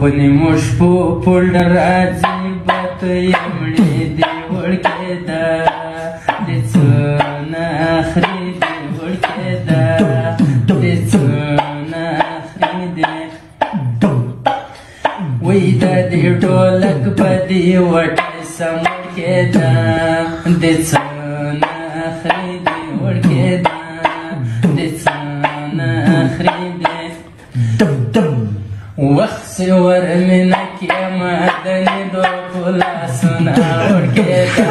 په نیمو شپو پولډر راځي بت یمړې دی وړکېده د څو نه اخري دی وړکېده د څو نه اخري دی وې د دې ټولک په دی وټ سم کېده د څو نه اخري دی وړکېده وخسور منك يا مدني دخول سنا وركدا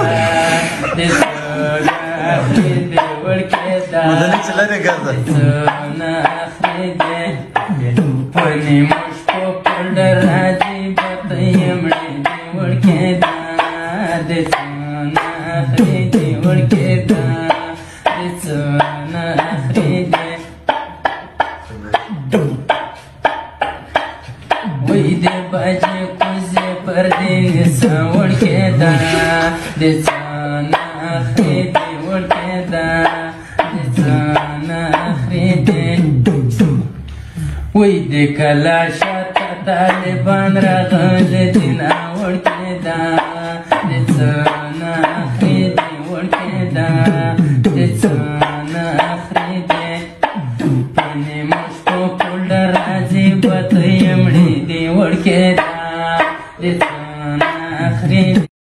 دسونا خيد وركدا دسونا مش راجي دسونا وې دې بجې کوزې پر دې سوړ کې دا دې ځان اخري دې ور کې دا دې ځان اخري دې وې دې کلا شاته طالبان راغلي دې نا ور کې دا دې ځان اخري دې ور کې دا دې ځان راځي پته يمړې دی وړکه دا د ځان اخري